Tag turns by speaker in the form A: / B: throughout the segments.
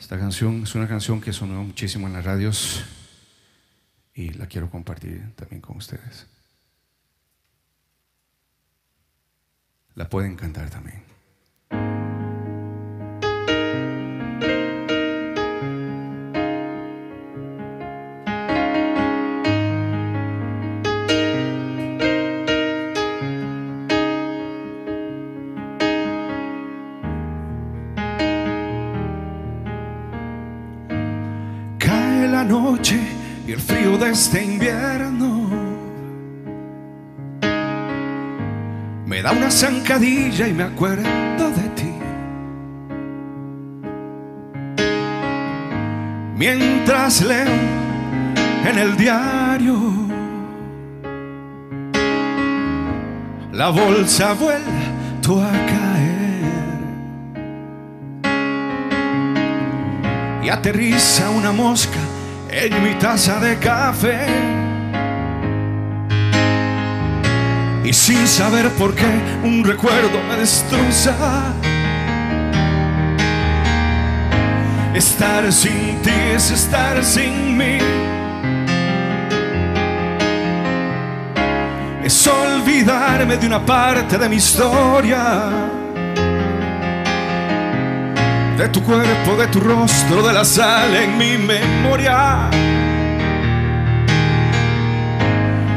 A: Esta canción es una canción que sonó muchísimo en las radios y la quiero compartir también con ustedes. La pueden cantar también. La noche y el frío de este invierno me da una zancadilla y me acuerdo de ti. Mientras leo en el diario la bolsa vuelto a caer y aterriza una mosca en mi taza de café. Y sin saber por qué un recuerdo me destroza. Estar sin ti es estar sin mí. Es olvidarme de una parte de mi historia. De tu cuerpo, de tu rostro, de la sal en mi memoria.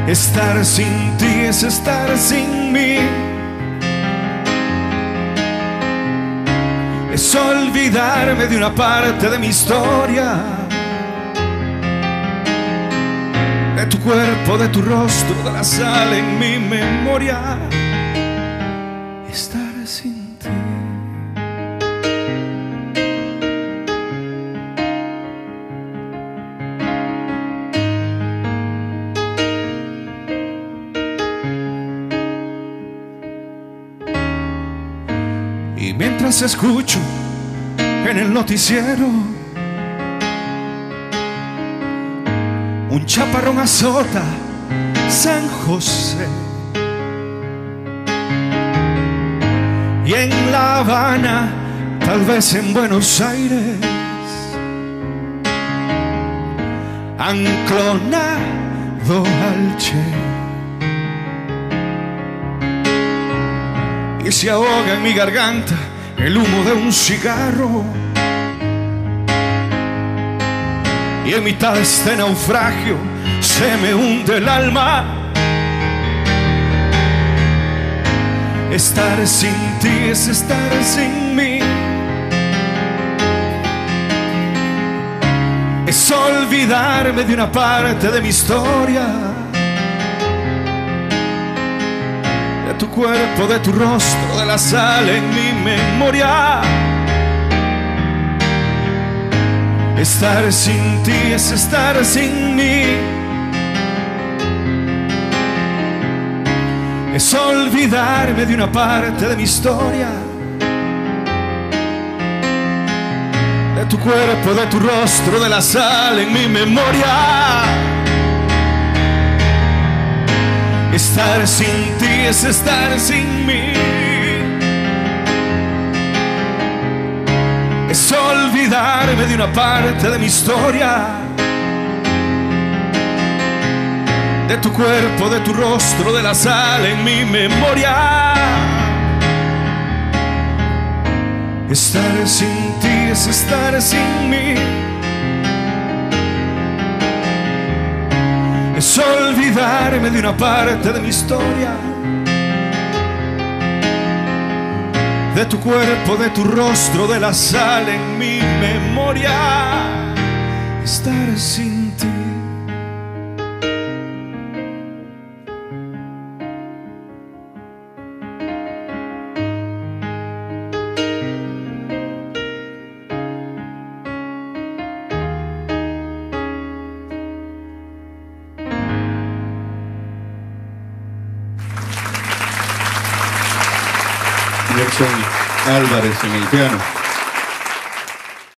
A: Estar sin ti es estar sin mí. Es olvidarme de una parte de mi historia. De tu cuerpo, de tu rostro, de la sal en mi memoria. Estar sin mientras escucho en el noticiero un chaparrón azota San José. Y en La Habana, tal vez en Buenos Aires, han clonado al Che. y se ahoga en mi garganta el humo de un cigarro. Y en mitad de este naufragio se me hunde el alma. Estar sin ti es estar sin mí. Es olvidarme de una parte de mi historia. Tu cuerpo, de tu rostro, de la sal en mi memoria. Estar sin ti es estar sin mí. Es olvidarme de una parte de mi historia. De tu cuerpo, de tu rostro, de la sal en mi memoria. Estar sin ti es estar sin mí. Es olvidarme de una parte de mi historia. De tu cuerpo, de tu rostro, de la sal en mi memoria. Estar sin ti es estar sin mí. es olvidarme de una parte de mi historia. De tu cuerpo, de tu rostro, de la sal en mi memoria. Estar sin ti.
B: Jackson Álvarez en el piano.